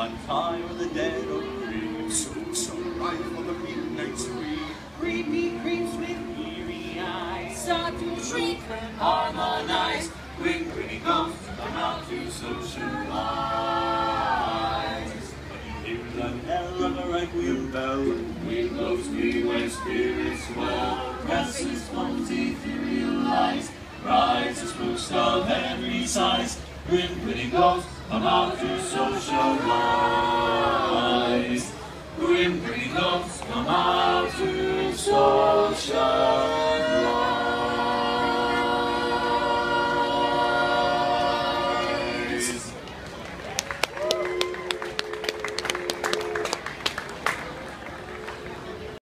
on o'er the dead oak tree. So, so rife for the midnight spree. Creepy creeps with eerie eyes start to shriek and harmonize. When pretty ghosts come out to socialize. Hear the knell of a requiem bell. Wind blows me where spirits dwell. Restless ones etherealize. Rises spooks of every size. When pretty ghosts come out to socialize. Grim pretty ghosts come